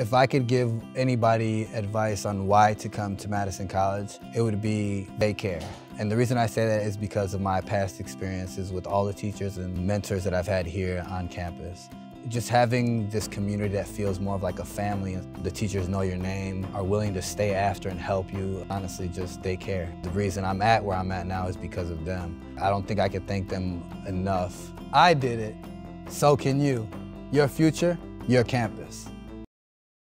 If I could give anybody advice on why to come to Madison College, it would be they daycare. And the reason I say that is because of my past experiences with all the teachers and mentors that I've had here on campus. Just having this community that feels more of like a family, the teachers know your name, are willing to stay after and help you, honestly just they daycare. The reason I'm at where I'm at now is because of them. I don't think I could thank them enough. I did it, so can you. Your future, your campus.